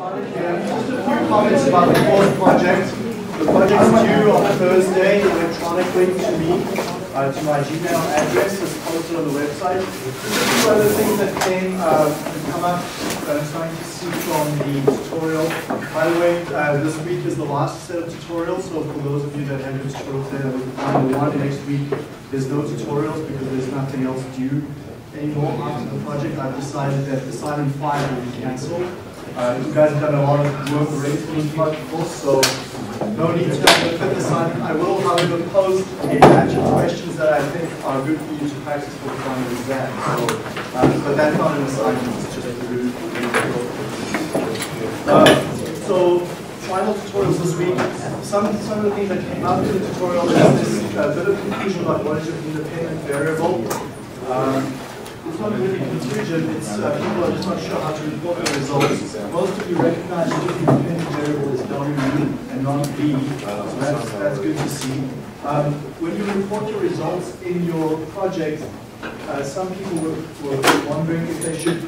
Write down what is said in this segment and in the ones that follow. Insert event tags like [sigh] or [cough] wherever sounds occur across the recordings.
Just a few comments about the course project. The project's due on Thursday electronically to me, uh, to my Gmail address, it's posted on the website. Just a few other things that came, uh, come up that I'm starting to see from the tutorial. By the way, uh, this week is the last set of tutorials, so for those of you that have your tutorials there, that was the one. Next week, there's no tutorials because there's nothing else due anymore after the project. I've decided that assignment five will be cancelled. Uh, you guys have done a lot of work already for this project so no need to have a fifth assignment. I will, however, pose a batch of questions that I think are good for you to practice for the final exam. So, uh, but that's not an assignment, it's just a review. Uh, so, final tutorials this week. Some, some of the things that came out in the tutorial is this uh, bit of confusion about what is an independent variable. Um, not really confusion, it's uh, people are just not sure how to report the results. Most of you recognize the independent variable is W and not B, so that's, that's good to see. Um, when you report your results in your project, uh, some people were, were wondering if they should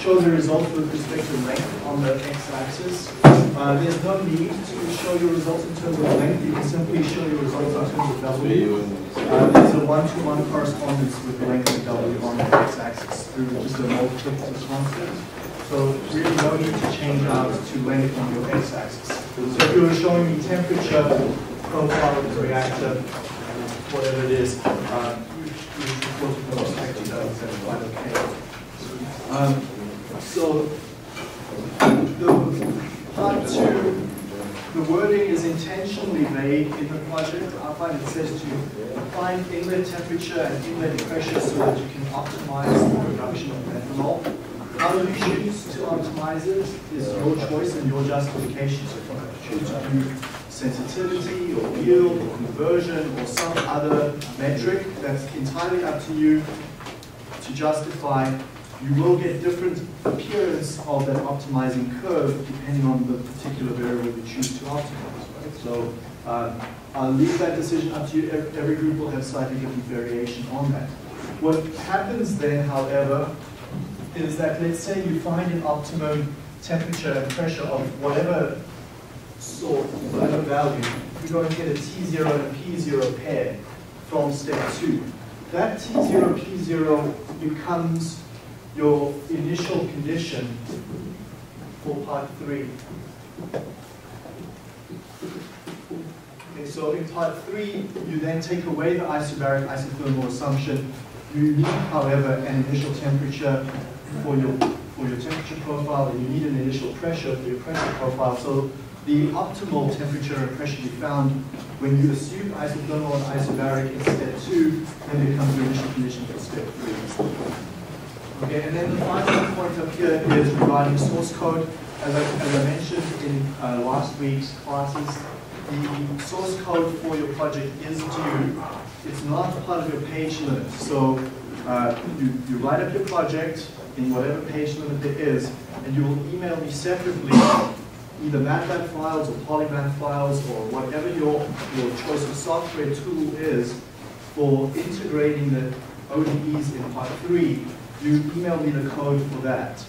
show the results with respect to length on the x-axis. Uh, there's no need to show your results in terms of length. You can simply show your results in terms of W. Uh, there's a one-to-one correspondence with length of W on the x-axis through just a multiplicative constant. So really no need to change out to length on your x-axis. So if you were showing me temperature profile of the reactor, whatever it is, uh, you, you should put it with respect to that, that's quite okay. Um, so the part two, the wording is intentionally vague in the project. I find it says to find inlet temperature and inlet pressure so that you can optimize the production of methanol. How you choose to optimize it is your choice and your justification. So if you choose to do sensitivity or yield or conversion or some other metric, that's entirely up to you to justify you will get different appearance of that optimizing curve depending on the particular variable you choose to optimize. Right? So uh, I'll leave that decision up to you. Every group will have slightly different variation on that. What happens then, however, is that let's say you find an optimum temperature and pressure of whatever sort, whatever value, you're going to get a T0 and a P0 pair from step two. That T0, P0 becomes your initial condition for part three. Okay, so in part three, you then take away the isobaric isothermal assumption. You need, however, an initial temperature for your for your temperature profile, and you need an initial pressure for your pressure profile. So the optimal temperature and pressure you found when you assume isothermal and isobaric in step two, then becomes your initial condition for step three. Okay, and then the final point up here is regarding source code. As I, as I mentioned in uh, last week's classes, the source code for your project is due. It's not part of your page limit. So uh, you, you write up your project in whatever page limit there is, and you will email me separately either MATLAB files or Polymath files or whatever your, your choice of software tool is for integrating the ODEs in part three you email me the code for that.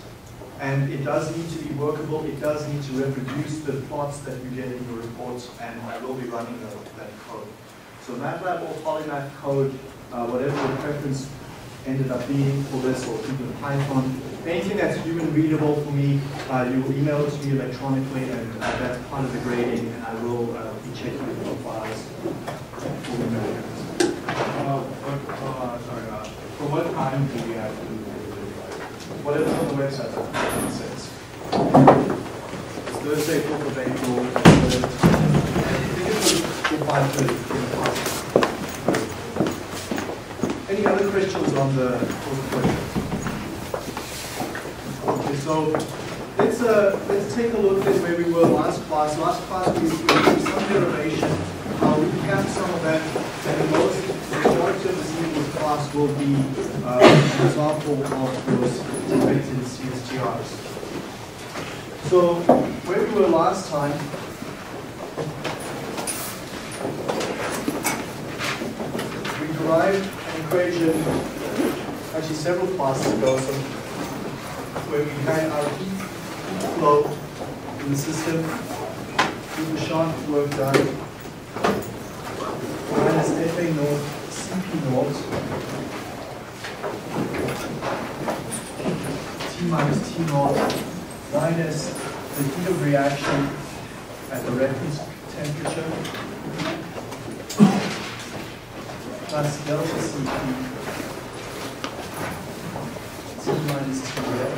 And it does need to be workable. It does need to reproduce the plots that you get in your reports, and I will be running the, that code. So MATLAB or Polymath code, uh, whatever your preference ended up being for this, or even Python, anything that's human readable for me, uh, you will email it to me electronically, and uh, that's part of the grading, and I will uh, be checking the files for the uh, uh, sorry, uh, for what time do we have to whatever on the website. It's Thursday, 4th of April. I think it's 5.30 Any other questions on the? Okay, so let's uh, let's take a look at where we were last class. Last class we did some derivation. I'll recap some of that, and most majority of will be uh, an example of those integrated CSTRs. So where we were last time, we derived an equation actually several classes ago, so where we had our heat flow in the system with the shaft work done minus FA naught, Naught, T minus T naught, minus the heat of reaction at the reference temperature, plus delta CP, T minus Tf,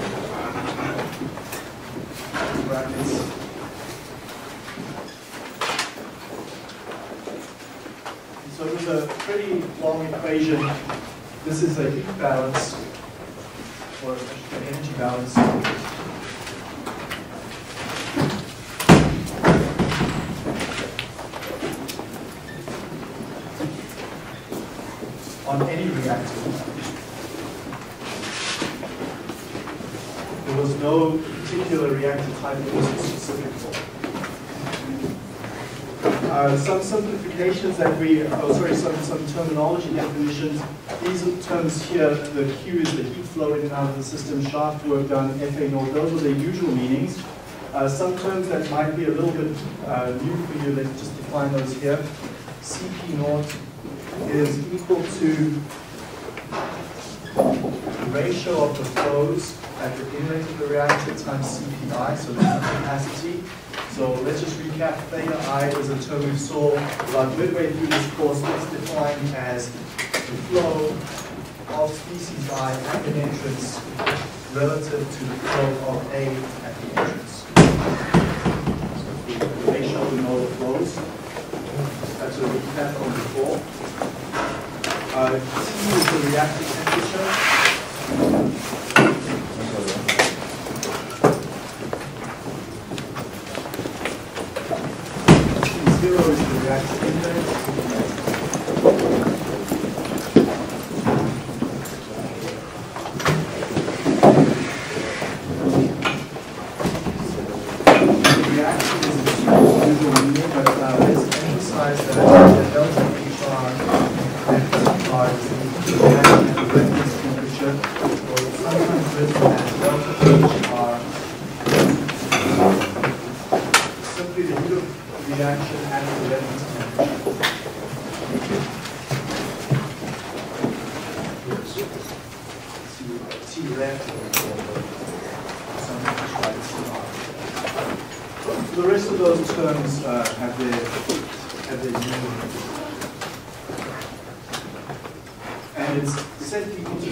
brackets, Was a pretty long equation. This is a heat balance, or an energy balance. On any reactor. There was no particular reactor type that was specific for. Uh, some simplifications that we, oh sorry, some, some terminology definitions. These are terms here, the Q is the heat flow in and out of the system, shaft work done, FA naught, those are the usual meanings. Uh, some terms that might be a little bit uh, new for you, let's just define those here. CP naught is equal to the ratio of the flows at the inlet of the reactor times CPI, so the capacity. So let's just recap. Theta I is a term we saw about midway through this course. It's defined as the flow of species I at the entrance relative to the flow of A at the entrance. So the ratio we know the flows. That's a recap from before. Uh, T is the reactor temperature.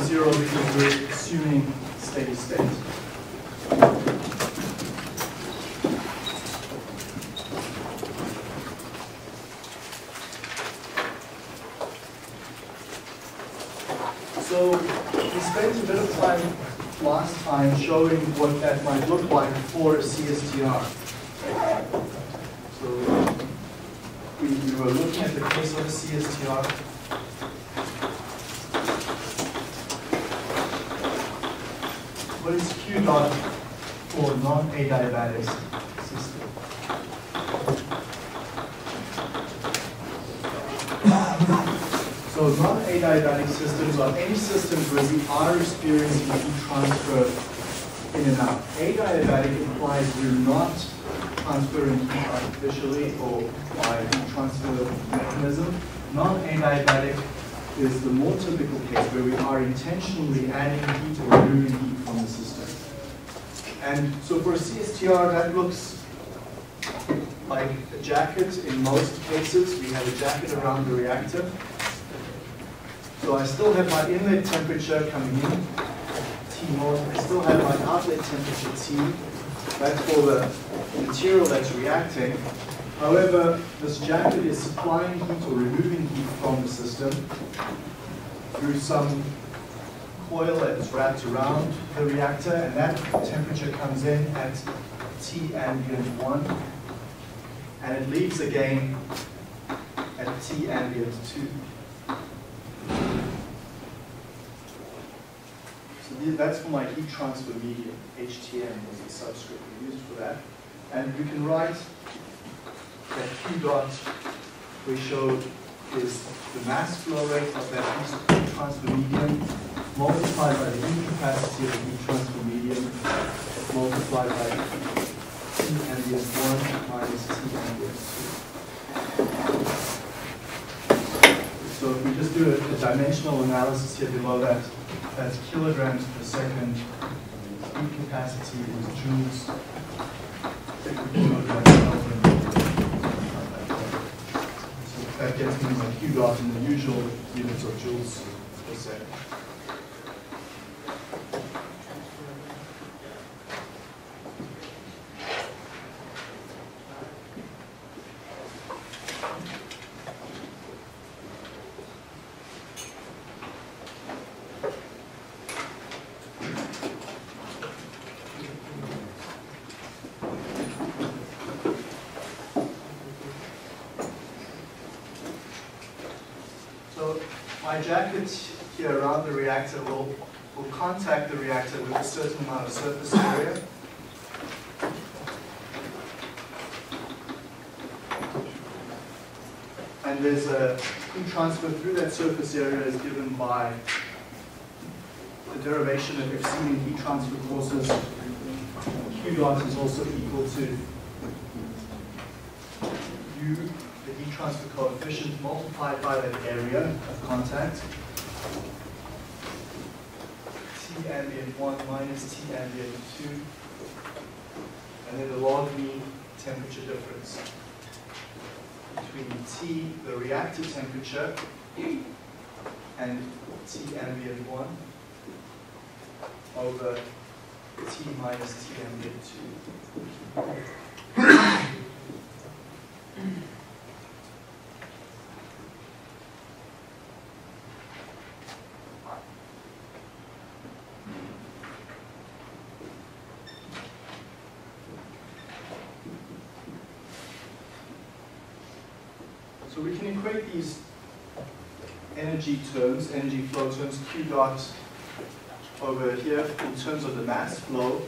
zero because we're assuming steady state. So we spent a bit of time last time showing what that might look like for CSTR. So we were looking at the case of a CSTR What is Q dot for non-adiabatic system? so non-adiabatic systems are any systems where we are experiencing heat transfer in and out. Adiabatic implies we're not transferring heat artificially or by heat transfer mechanism. Non-adiabatic intentionally adding heat or removing heat from the system. And so for a CSTR, that looks like a jacket in most cases. We have a jacket around the reactor. So I still have my inlet temperature coming in, T naught. I still have my outlet temperature T. That's for the material that's reacting. However, this jacket is supplying heat or removing heat from the system through some coil that is wrapped around the reactor, and that temperature comes in at T ambient 1, and it leaves again at T ambient 2. So that's for my heat transfer medium. HTM was the subscript we used for that. And you can write that Q dot we showed is the mass flow rate of that heat transfer medium multiplied by the heat capacity of the heat transfer medium multiplied by T ambient 1 minus T ambient 2. So if we just do a, a dimensional analysis here below that, that's kilograms per second. Heat capacity is joules. So that gets me my Q dot in the usual units of joules per second. So my jacket here around the reactor will, will contact the reactor with a certain amount of surface area. A heat transfer through that surface area is given by the derivation of exceeding heat transfer courses. Q dot is also equal to U the heat transfer coefficient multiplied by that area of contact. T ambient 1 minus T ambient 2. And then the log mean temperature difference between T, the reactor temperature, and T ambient 1 over T minus T ambient 2. So we can equate these energy terms, energy flow terms, Q dot over here in terms of the mass flow.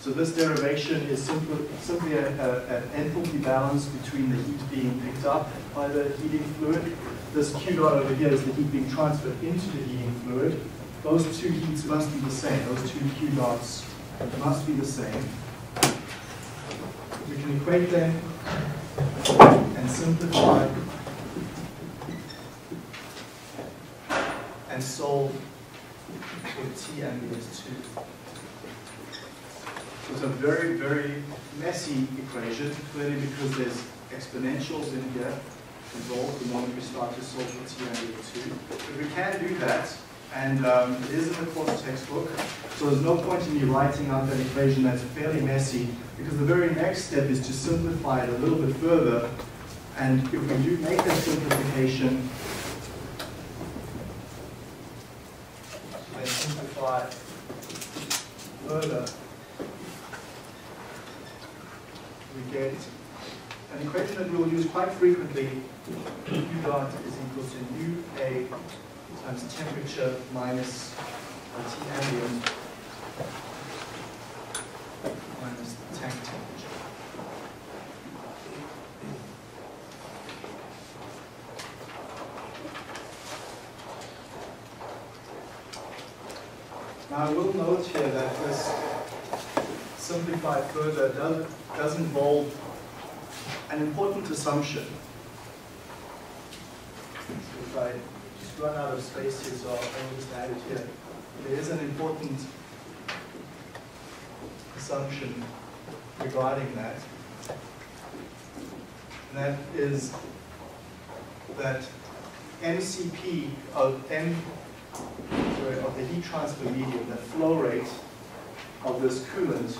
So this derivation is simply, simply a, a, an enthalpy balance between the heat being picked up by the heating fluid. This Q dot over here is the heat being transferred into the heating fluid. Those two heats must be the same. Those two Q dots must be the same. We can equate them and simplify and solve for T 2. So it's a very, very messy equation, clearly because there's exponentials in here involved the moment we start to solve for T ambient 2. But we can do that, and um, it is in the course textbook, so there's no point in me writing out that equation that's fairly messy, because the very next step is to simplify it a little bit further and if we do make that simplification, and further, we get an equation that we will use quite frequently. U dot is equal to UA times temperature minus T ambient minus tank temperature. Now I will note here that this simplified further does, involve an important assumption. So if I just run out of space here, so I'll just add it here. There is an important assumption regarding that. And that is that MCP of M of the heat transfer medium, the flow rate of this coolant,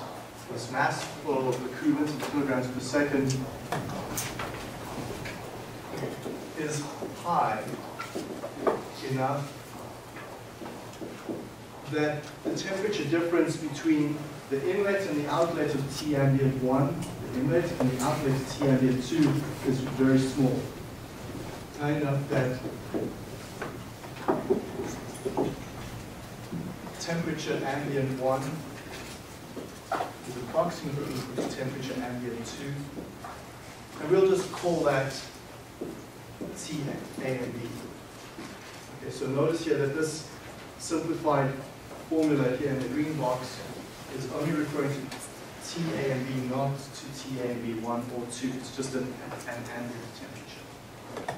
this mass flow of the coolant in kilograms per second, is high enough that the temperature difference between the inlet and the outlet of T ambient 1, the inlet and the outlet of T ambient 2 is very small. High enough that temperature ambient 1 is approximately equal to temperature ambient 2. And we'll just call that T A and B. Okay, so notice here that this simplified formula here in the green box is only referring to TA and B not to TA and B1 or 2. It's just an, an ambient temperature.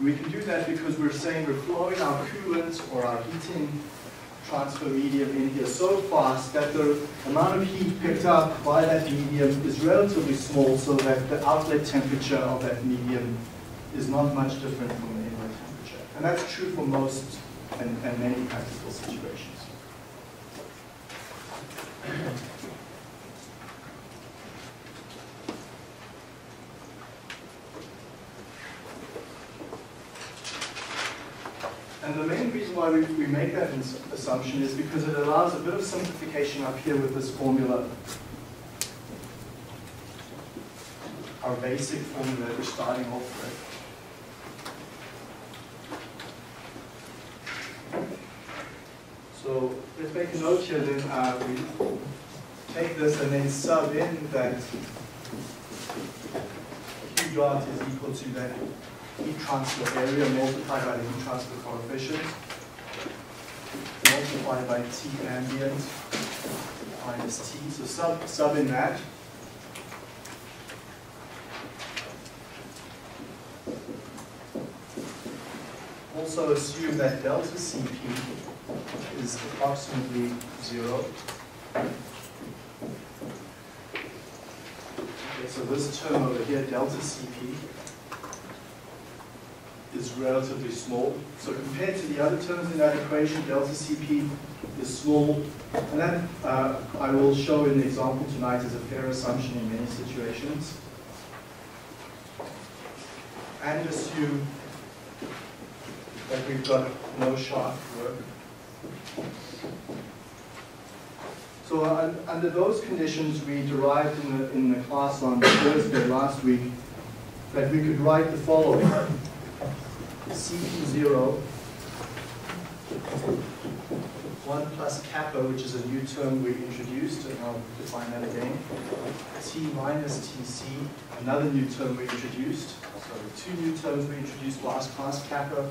We can do that because we're saying we're flowing our coolant or our heating transfer medium in here so fast that the amount of heat picked up by that medium is relatively small so that the outlet temperature of that medium is not much different from the inlet temperature. And that's true for most and, and many practical situations. And the main reason why we, we make that assumption is because it allows a bit of simplification up here with this formula. Our basic formula we're starting off with. So let's make a note here then. Uh, we take this and then sub in that Q dot is equal to that heat transfer area multiplied by the heat transfer coefficient multiplied by T ambient minus T. So sub, sub in that. Also assume that delta Cp is approximately zero. Okay, so this term over here, delta Cp, relatively small. So compared to the other terms in that equation, delta Cp is small. And that uh, I will show in the example tonight is a fair assumption in many situations. And assume that we've got no shaft work. So uh, under those conditions, we derived in the, in the class on Thursday last week that we could write the following. CP0, 1 plus kappa, which is a new term we introduced, and I'll define that again. T minus TC, another new term we introduced. So two new terms we introduced last class, kappa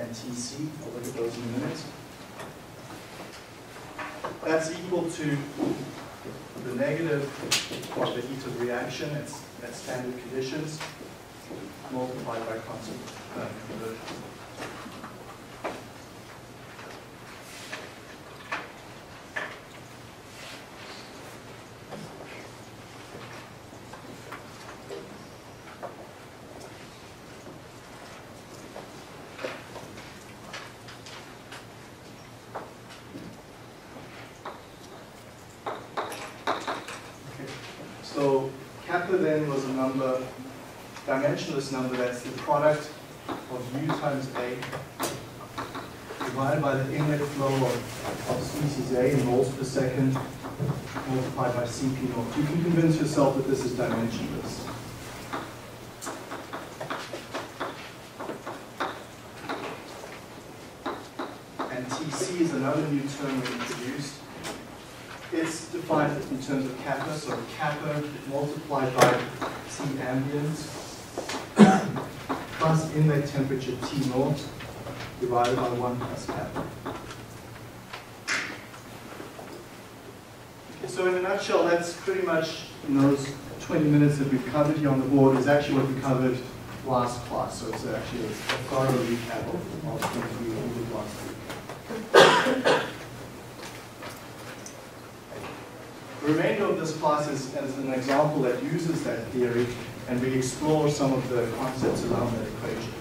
and TC. I'll look at those in a minute. That's equal to the negative of the heat of reaction at, at standard conditions multiplied by constant uh, conversion. So kappa then was a number, dimensionless number that's the product of U times A divided by the inlet flow of, of species A in moles per second multiplied by Cp naught. You can convince yourself that this is dimensionless. And Tc is another new term we introduced. It's defined in terms of kappa, so kappa multiplied by T ambient plus inlet temperature T naught divided by 1 plus. Okay, so in a nutshell, that's pretty much in those 20 minutes that we've covered here on the board is actually what we covered last class. So it's actually a thorough recap of, of things we did last week. The remainder of this class is, is an example that uses that theory, and we explore some of the concepts around that equation.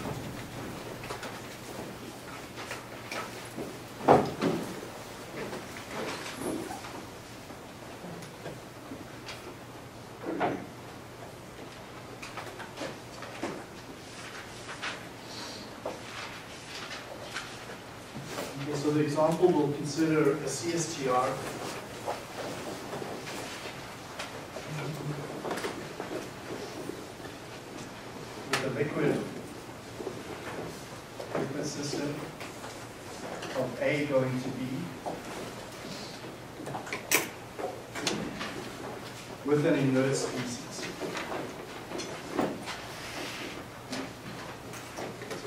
So the example will consider a CSTR with an inert species.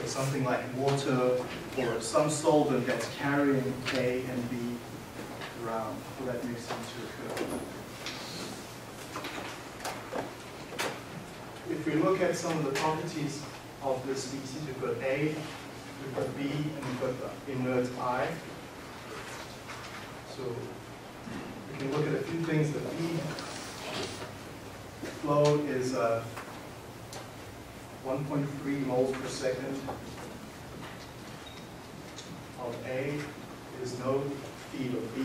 So something like water or some solvent that's carrying A and B around for that mixing to occur. If we look at some of the properties of this species, we've got A, we've got B, and we've got the inert I. So we can look at a few things that B is uh, 1.3 moles per second of A. There's no feed of B,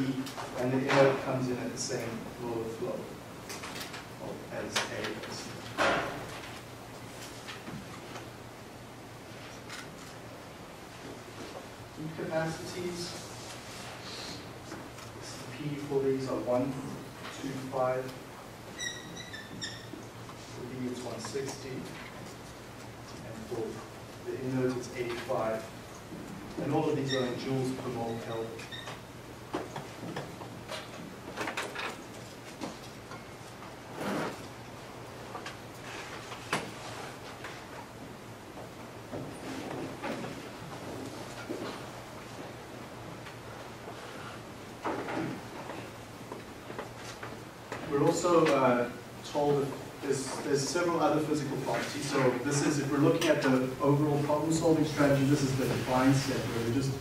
and the inert comes in at the same lower flow as A is. Heat capacities. P for these are 125. For B it's 160. And for the inert it's 85. And all of these are in joules per mole Kelvin. Also uh, told that there's, there's several other physical properties. So this is, if we're looking at the overall problem-solving strategy, this is the define step where we're just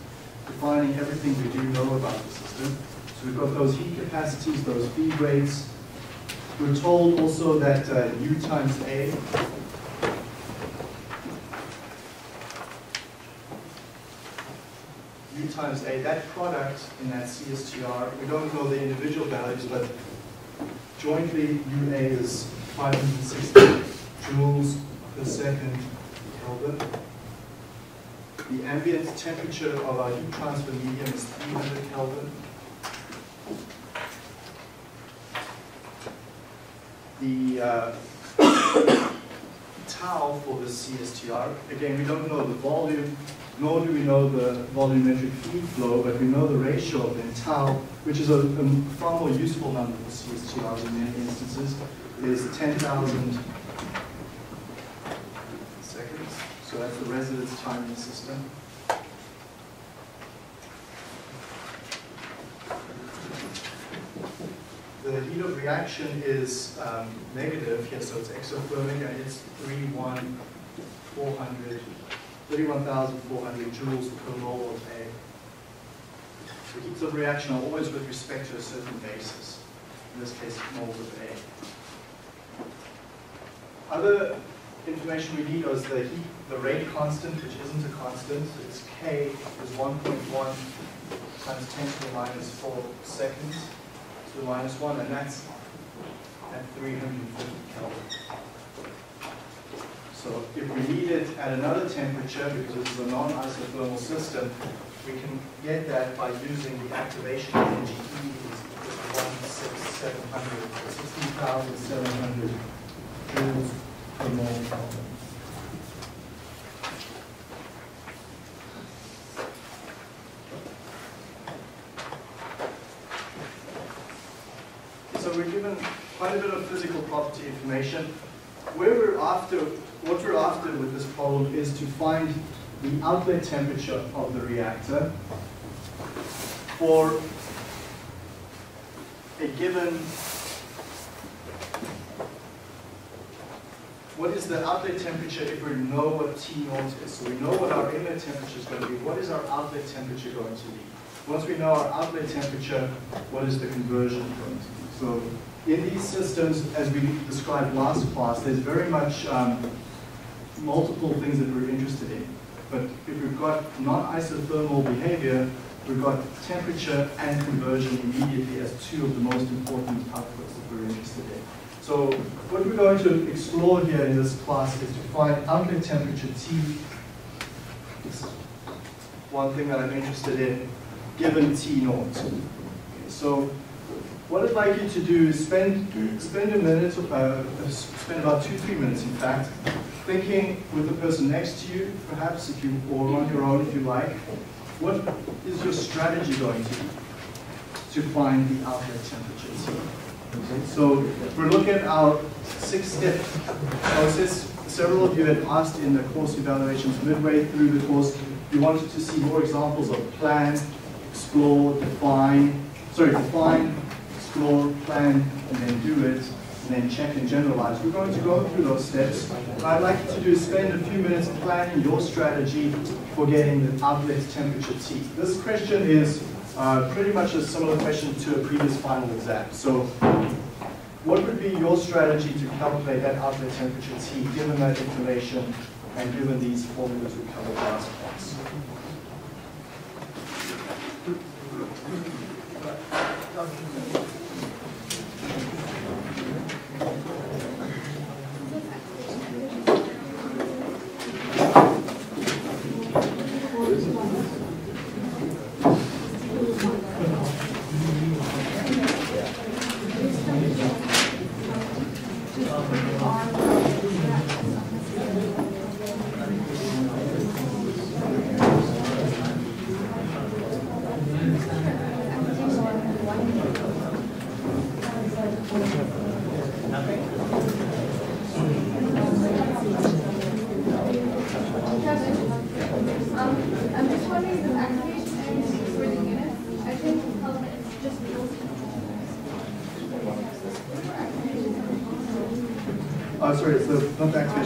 defining everything we do know about the system. So we've got those heat capacities, those feed rates. We're told also that uh, U times A U times A, that product in that CSTR, we don't know the individual values, but jointly UA is 560 joules second Kelvin. The ambient temperature of our heat transfer medium is 300 Kelvin. The uh, [coughs] tau for the CSTR, again, we don't know the volume, nor do we know the volumetric feed flow, but we know the ratio of the tau, which is a, a far more useful number for CSTRs in many instances, is 10,000 seconds. The residence time in the system. The heat of reaction is um, negative here, so it's exothermic, and it's 31,400 31,400 joules per mole of A. The heats of reaction are always with respect to a certain basis, in this case, moles of A. Other information we need is the heat, the rate constant, which isn't a constant. It's K is 1.1 times 10 to the minus 4 seconds to the minus 1, and that's at 350 Kelvin. So if we need it at another temperature, because this is a non-isothermal system, we can get that by using the activation energy E is equal 16,700 joules per mole Kelvin. So we're given quite a bit of physical property information. Where we're after, what we're after with this problem is to find the outlet temperature of the reactor for a given, what is the outlet temperature if we know what T naught is? So we know what our inlet temperature is going to be. What is our outlet temperature going to be? Once we know our outlet temperature, what is the conversion going to be? So in these systems, as we described last class, there's very much um, multiple things that we're interested in. But if we've got non-isothermal behavior, we've got temperature and conversion immediately as two of the most important outputs that we're interested in. So what we're going to explore here in this class is to find outlet temperature T. This is one thing that I'm interested in, given T naught. So what I'd like you to do is spend, spend a minute, uh, spend about two, three minutes in fact, thinking with the person next to you, perhaps if you, or on your own if you like, what is your strategy going to be to find the outlet temperature? So we're looking at six steps. So several of you had asked in the course evaluations midway through the course, you wanted to see more examples of plan, explore, define, sorry, define, explore, plan, and then do it, and then check and generalize. We're going to go through those steps. What I'd like you to do is spend a few minutes planning your strategy for getting the outlet temperature T. This question is uh, pretty much a similar question to a previous final exam. So what would be your strategy to calculate that outlet temperature T given that information and given these formulas we covered last class? Uh,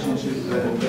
relationship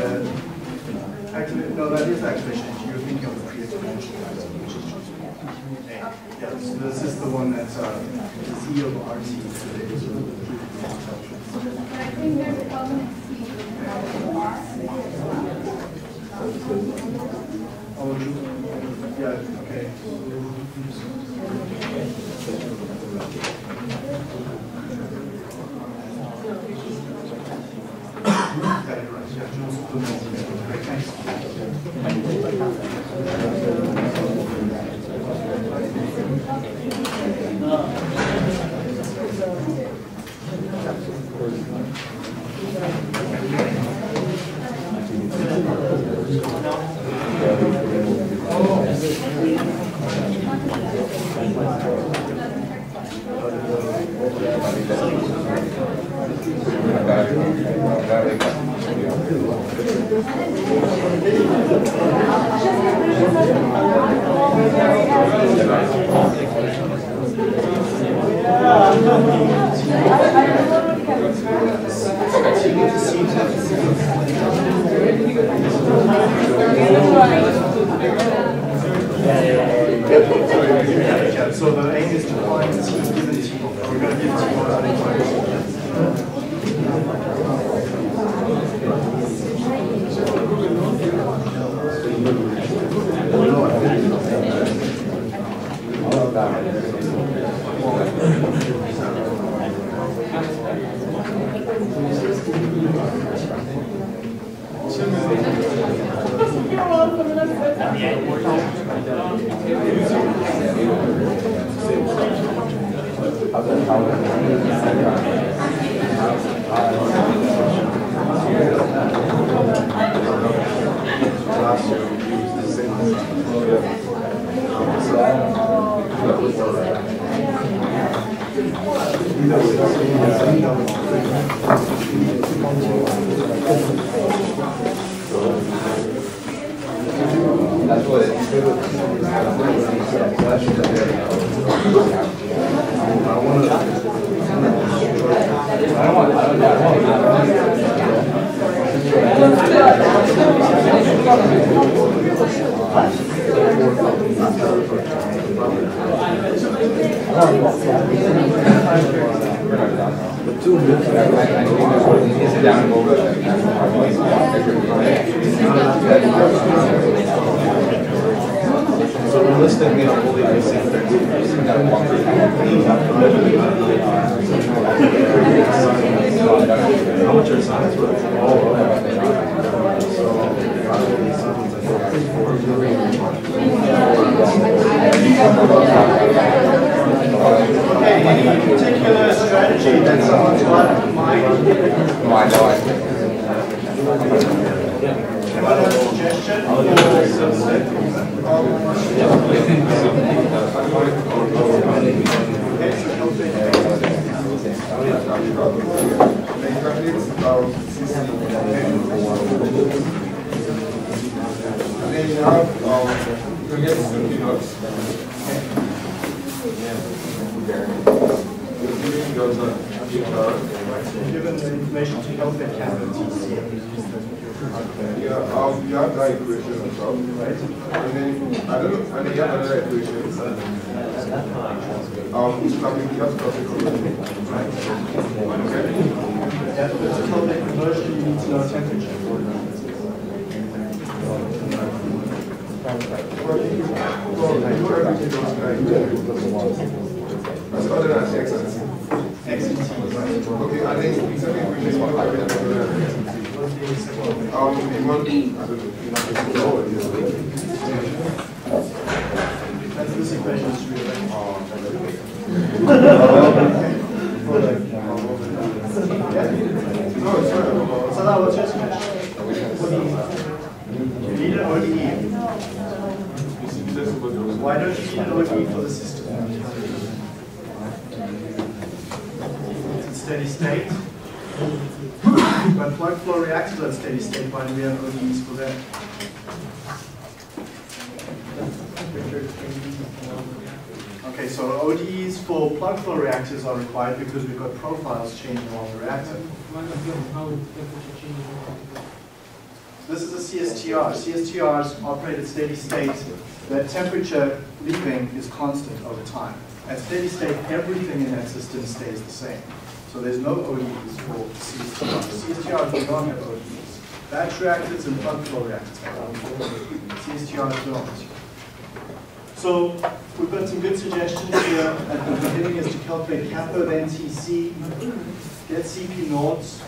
Gracias. Um. Okay? You? Um. That's this equation is really. No, it's not. So now what's your solution? You need an ODE. Why don't you need an ODE for the system? It's in steady state. But plug flow reactors are in we have ODEs for that? Okay, so ODEs for plug flow reactors are required because we've got profiles changing along the reactor. This is a CSTR. CSTRs operate at steady state. That temperature leaving is constant over time. At steady state, everything in that system stays the same. So there's no ODEs for CSTRs. CSTRs do not have ODEs. Batch reactors and plug flow reactors don't. So we've got some good suggestions here at the beginning is to calculate kappa and TC, get CP naughts,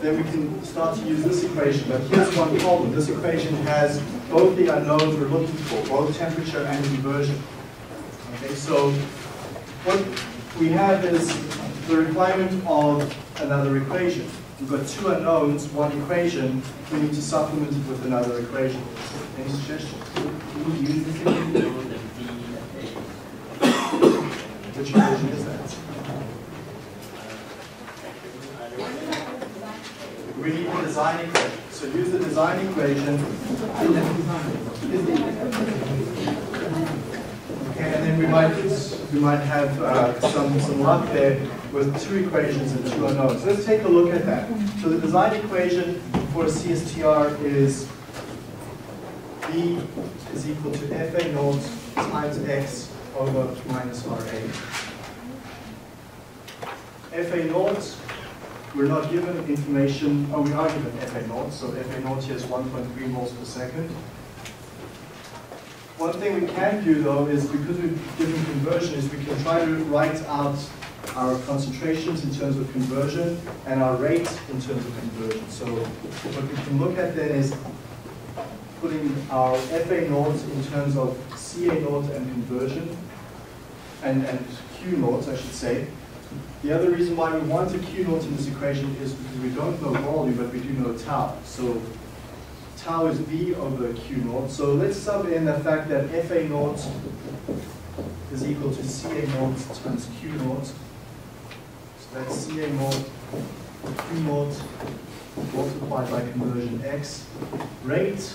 then we can start to use this equation. But here's one problem. This equation has both the unknowns we're looking for, both temperature and conversion. Okay, so what we have is the requirement of another equation. We've got two unknowns, one equation, we need to supplement it with another equation. Any suggestions? Which equation is that? We need the design equation. So use the design equation. Okay, and then we might we might have uh, some some luck there with two equations and two unknowns. Let's take a look at that. So the design equation for CSTR is V is equal to FA naught times X over minus RA. FA naught, we're not given information, oh, we are given FA naught, so FA naught here is 1.3 moles per second. One thing we can do though is because we've given conversion is we can try to write out our concentrations in terms of conversion and our rate in terms of conversion. So what we can look at then is putting our FA naught in terms of CA naught and conversion, and, and Q naught, I should say. The other reason why we want a Q naught in this equation is because we don't know volume, but we do know tau. So tau is V over Q naught. So let's sub in the fact that FA naught is equal to CA naught times Q naught. So that's CA naught, Q naught multiplied by conversion X. Rate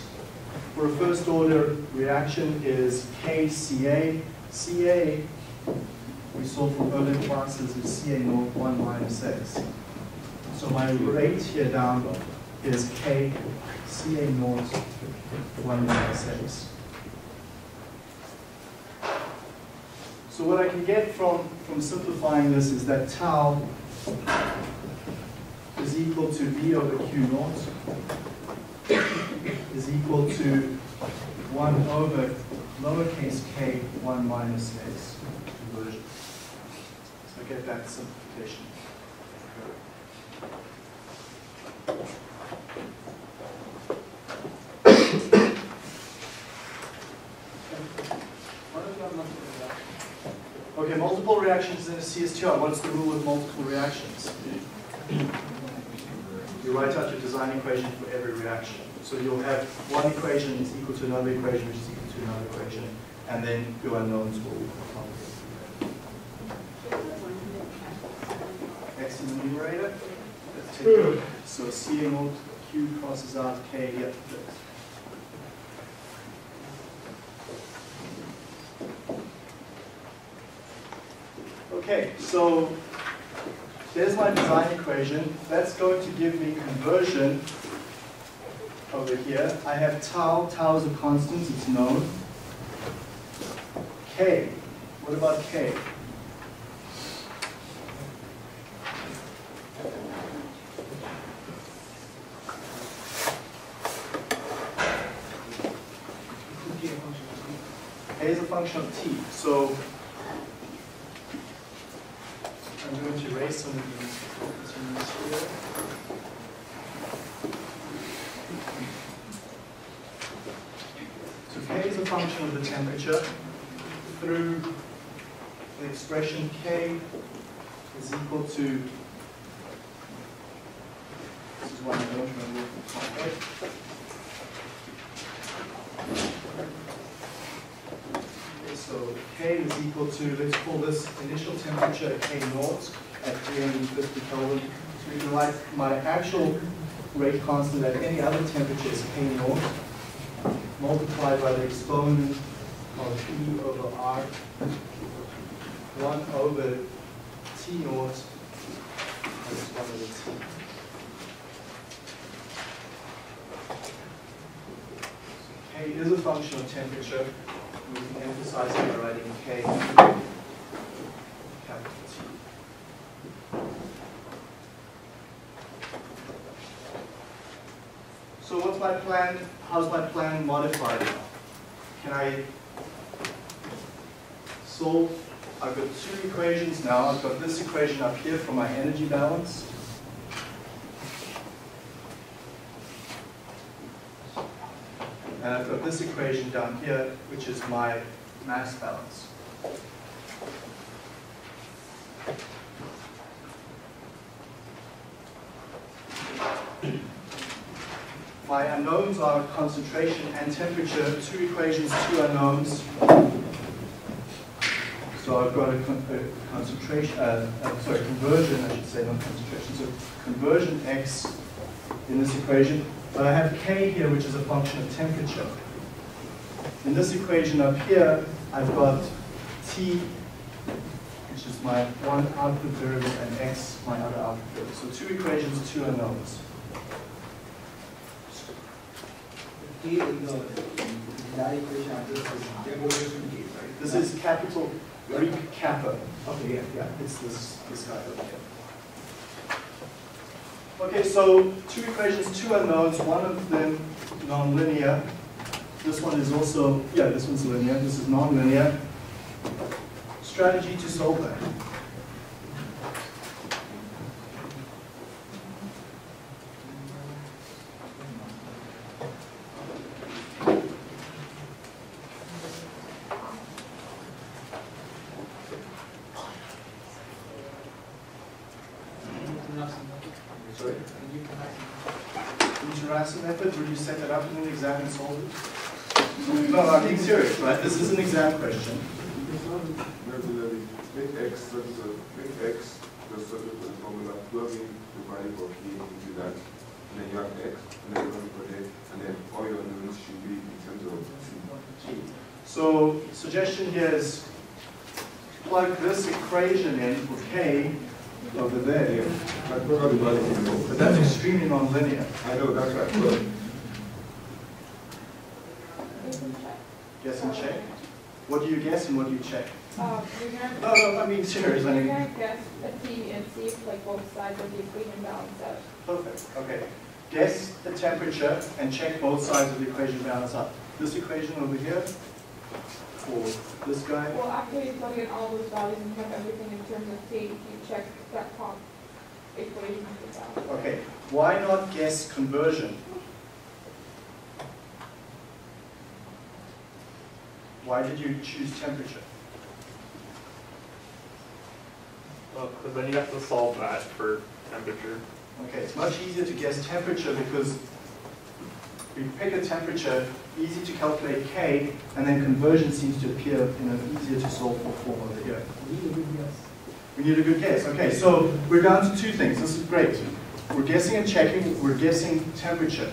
for a first order reaction is KCA. CA, we saw from earlier classes, is CA naught 1 minus X. So my rate here down is K CA naught 1 minus X. So what I can get from, from simplifying this is that tau is equal to V over Q naught is equal to 1 over lowercase k 1 minus x conversion. So I get that simplification. Okay, multiple reactions in a CSTR. What's the rule with multiple reactions? You write out your design equation for every reaction. So you'll have one equation is equal to another equation, which is equal to another equation, and then your unknowns will come. X in the numerator. Let's take a look. So C naught Q crosses out K. Yep. Okay, so There's my design equation. That's going to give me conversion over here. I have tau. Tau is a constant. It's known. K. What about K? K is a function of t. So I'm going to erase some of these continues here. So K is a function of the temperature through the expression K is equal to this is one I don't remember. Okay, So K is equal to, let's call this initial temperature K naught at 350 Kelvin. So we can write my actual rate constant at any other temperature is K naught multiplied by the exponent of E over R 1 over T naught plus 1 over T. K is a function of temperature. We can emphasize by writing K capital T. So what's my plan? How's my plan modified now? Can I solve? I've got two equations now. I've got this equation up here for my energy balance. And I've got this equation down here, which is my mass balance. My unknowns are concentration and temperature, two equations, two unknowns. So I've got a, con a concentration, uh, uh, sorry, conversion, I should say, not concentration. So conversion x in this equation, but I have k here, which is a function of temperature. In this equation up here, I've got t, which is my one output variable, and x, my other output variable. So two equations, two unknowns. T in the equation addresses demonstration T, right? This is capital Greek kappa. Okay, yeah, yeah. It's this, this guy over here. Okay, so two equations, two unknowns, one of them nonlinear. This one is also, yeah, this one's linear, this is nonlinear. Strategy to solve that. Sorry? Interactive method, would you set that up in an exam and solve it? No, I'm being serious, right? This is an exam question. X x the subject of formula, plug in the value for k into that, and then you have x, and then you run for it, and then all your unknowns should be in terms of t. So suggestion here is plug this equation in for k over there. But that's extremely nonlinear. I know, that's right, Guess and check. What do you guess and what do you check? Uh, you're gonna, No, no, I mean being serious. I you're mean, gonna guess a T and see if like both sides of the equation balance out. perfect. Okay. Guess the temperature and check both sides of the equation balance up. This equation over here, or this guy. Well, after you plug in all those values and have everything in terms of T, you check that top equation. Okay. Why not guess conversion? Why did you choose temperature? Well, because then you have to solve that for temperature. Okay, it's much easier to guess temperature because we pick a temperature, easy to calculate K, and then conversion seems to appear in an easier to solve for form over here. We need a good guess. We need a good guess. Okay, so we're down to two things. This is great. We're guessing and checking. We're guessing temperature.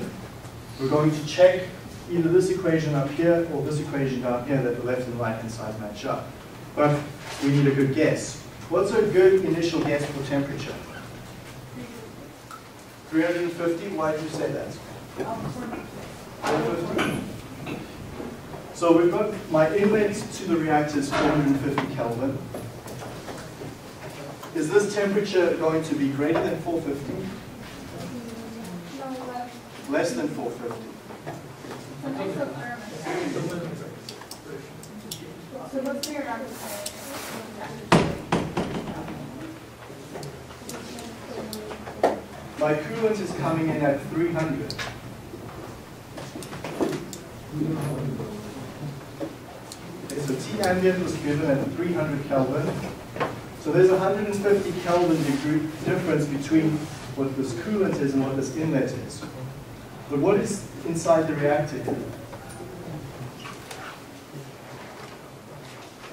We're going to check either this equation up here or this equation down here that the left and right hand side match up. But we need a good guess. What's a good initial guess for temperature? 350, why did you say that? 350? So we've got my inlet to the reactor is 450 Kelvin. Is this temperature going to be greater than 450? Less. Less than 450? My coolant is coming in at 300. Okay, so T ambient was given at 300 Kelvin. So there's 150 Kelvin degree difference between what this coolant is and what this inlet is. But what is inside the reactor here?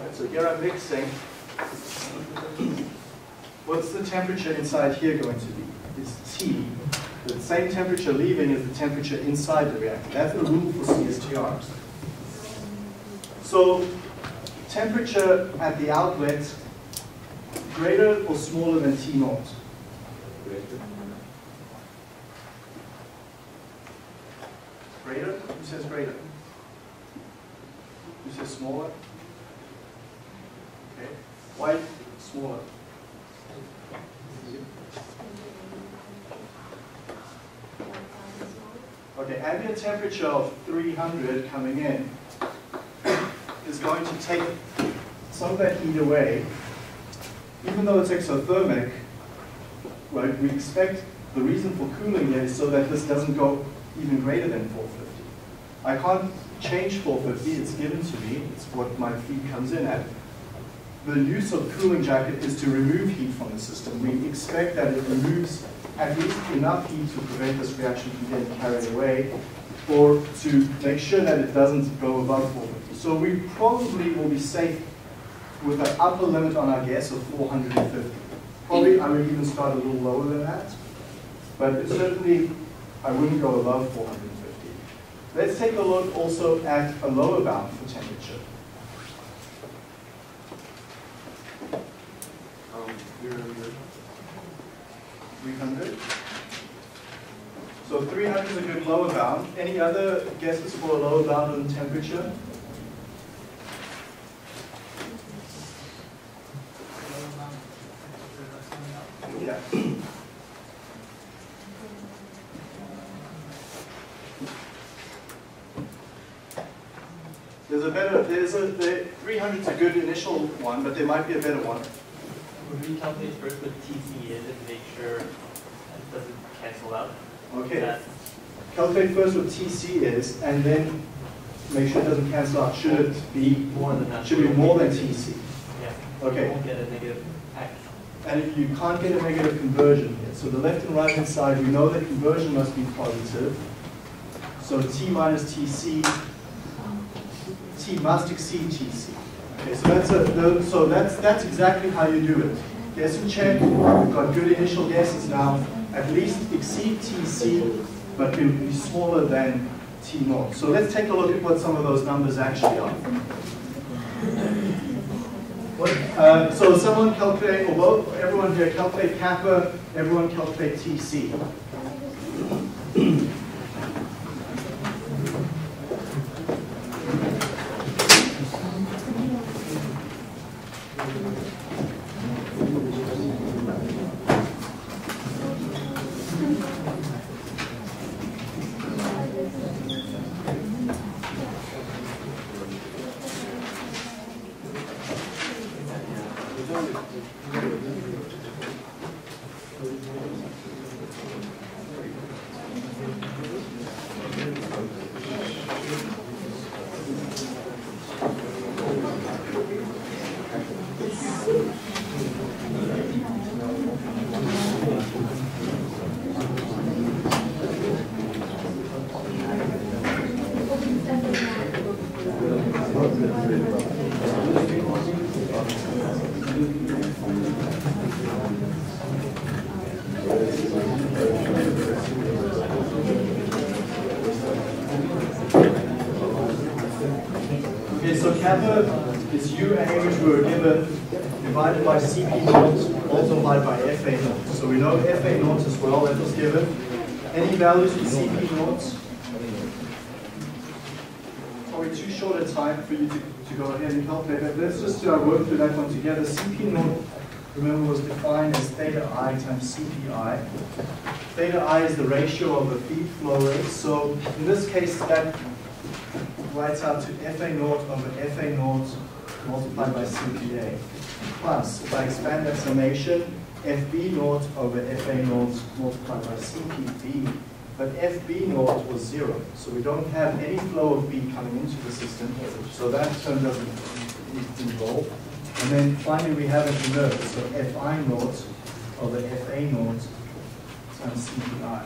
Right, so here I'm mixing. What's the temperature inside here going to be? It's T. The same temperature leaving is the temperature inside the reactor. That's the rule for CSTRs. So temperature at the outlet greater or smaller than T naught? Greater? Who says greater? Who says smaller? Okay. Why smaller? Okay, ambient temperature of 300 coming in is going to take some of that heat away. Even though it's exothermic, right, we expect the reason for cooling it is so that this doesn't go even greater than 450. I can't change 450, it's given to me, it's what my feed comes in at. The use of cooling jacket is to remove heat from the system. We expect that it removes at least enough heat to prevent this reaction from getting carried away or to make sure that it doesn't go above 450. So we probably will be safe with an upper limit on our guess of 450. Probably I would even start a little lower than that, but certainly I wouldn't go above 450. Let's take a look also at a lower bound for temperature. Um, here and here. 300. So 300 is a good lower bound. Any other guesses for a lower bound on temperature? Yeah. There's a better, there's a, the 300 is a good initial one, but there might be a better one. Would we calculate first what TC is and make sure it doesn't cancel out? Okay. That- Calculate first what TC is, and then make sure it doesn't cancel out. Should it be, More than that. should be more than TC? Yeah. Okay. Won't get a negative X. And if you can't get a negative conversion here, so the left and right hand side, we know that conversion must be positive. So T minus TC, Must exceed TC. Okay, so that's a, so that's, that's exactly how you do it. Guess and check, we've got good initial guesses now, at least exceed TC, but will be smaller than T naught. So let's take a look at what some of those numbers actually are. What, uh, so someone calculate, although everyone here calculate kappa, everyone calculate TC. Okay, so kappa is UA, which we were given divided by CP naught multiplied by FA naught. So we know FA naught as well, that was given. Values for CP naught? Probably too short a time for you to, to go ahead and calculate that. Let's just uh, work through that one together. CP naught, remember, was defined as theta i times CPI. Theta i is the ratio of the feed flow rate. So in this case, that writes out to FA naught over FA naught multiplied by CPA. Plus, if I expand that summation, FB naught over FA naught multiplied by CPB. But FB naught was zero, so we don't have any flow of B coming into the system, so that term doesn't involve. And then finally, we have it reversed, so FI naught over FA naught times CPI.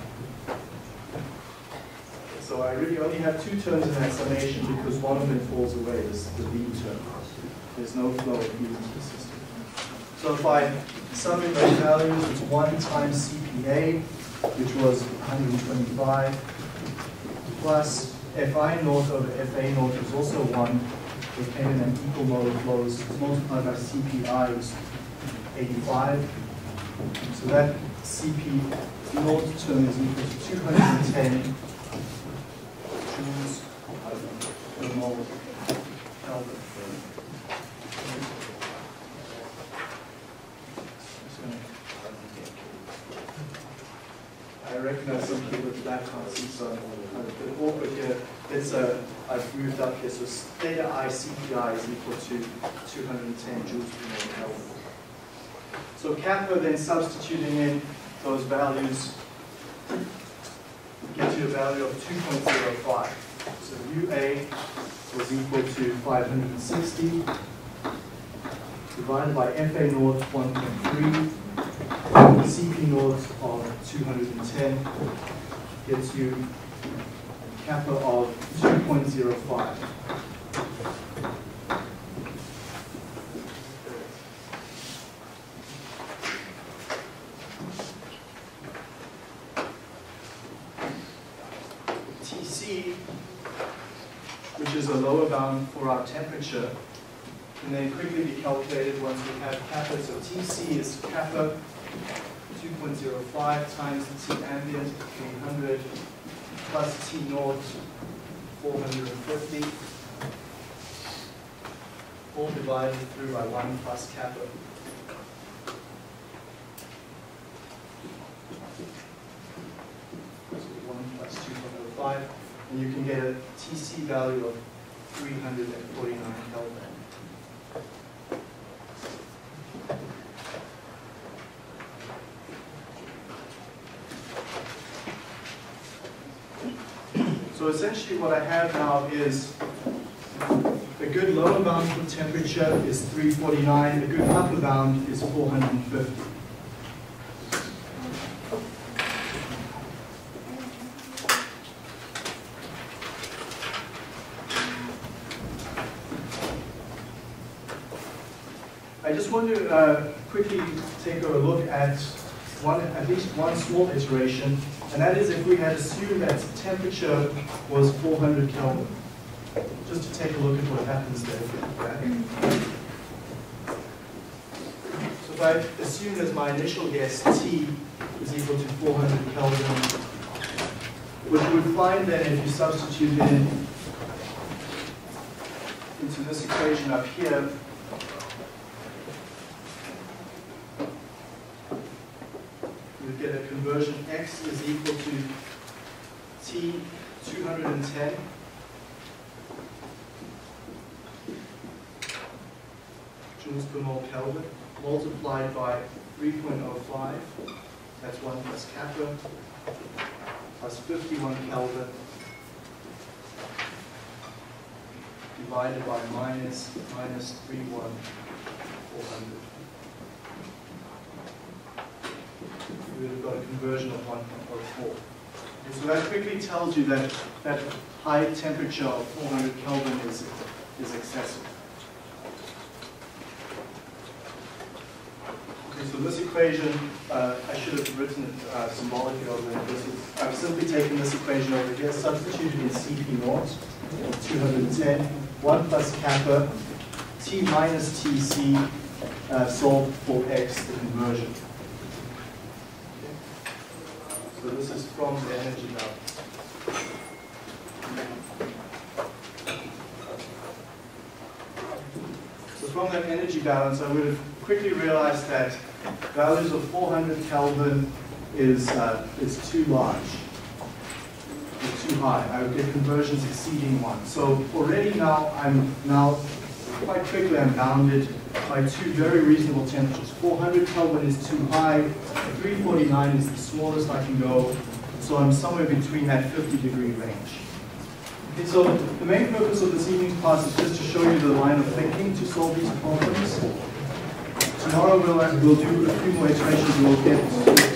So I really only have two terms in that summation because one of them falls away, this the B term. There's no flow of B into the system. So if I sum in those values, it's 1 times CPA, which was 125, plus FI naught over FA naught is also 1. It came in an equal mode of flows multiplied by CPI is 85. So that CP naught term is equal to 210 joules per mole Kelvin. I recognize some people with that can't see, so I'm kind of a bit awkward here. It's a, I've moved up here, so theta I CPI is equal to 210 joules per mole Kelvin. So kappa then substituting in those values gives you a value of 2.05. So UA was equal to 560 divided by FA naught 1.3, CP naught of 210 gets you kappa of 2.05. TC, which is a lower bound for our temperature, can then quickly be calculated once we have kappa. So TC is kappa 2.05 times T ambient 300 plus T naught 450, all divided through by 1 plus kappa. So 1 plus 2.05, and you can get a TC value of 349 Kelvin. So essentially what I have now is a good lower bound for temperature is 349, a good upper bound is 450. I just want to uh, quickly take a look at one, at least one small iteration, and that is if we had assumed that temperature was 400 Kelvin. Just to take a look at what happens there. So if I assume as my initial guess T is equal to 400 Kelvin, what you would find then if you substitute in into this equation up here, you get a conversion x is equal to t 210 joules per mole Kelvin multiplied by 3.05 that's 1 plus kappa plus 51 Kelvin divided by minus minus 31 400 we've got a conversion of 1.04. And so that quickly tells you that that high temperature of 400 Kelvin is, is excessive. Okay, so this equation, uh, I should have written it uh, symbolically over. This is, I've simply taken this equation over here, substituted in CP naught, 210, 1 plus kappa, T minus TC uh, solve for x, the conversion. So this is from the energy balance. So from that energy balance, I would have quickly realized that values of 400 Kelvin is, uh, is too large, or too high. I would get conversions exceeding one. So already now, I'm now, quite quickly, I'm bounded by two very reasonable temperatures. 400 Kelvin is too high, 349 is the smallest I can go, so I'm somewhere between that 50 degree range. Okay, so the main purpose of this evening's class is just to show you the line of thinking to solve these problems. Tomorrow we'll, we'll do a few more iterations and we'll get